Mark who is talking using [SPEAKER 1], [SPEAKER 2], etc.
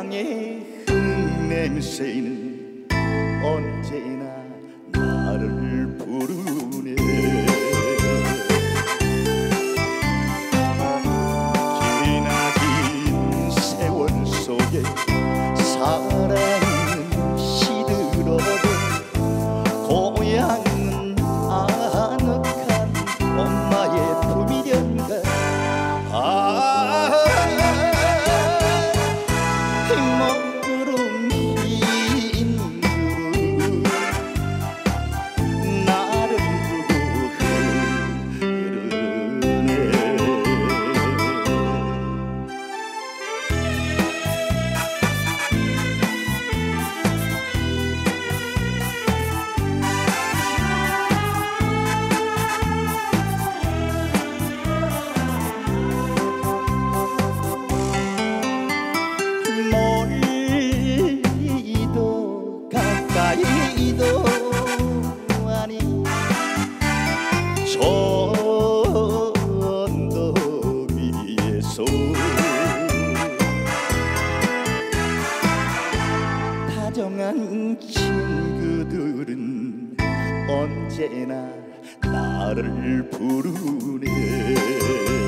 [SPEAKER 1] 사랑의 흙냄새는 언제나 나를 부르네. 기나긴 세월 속에 사랑 친구들은 언제나 나를 부르네.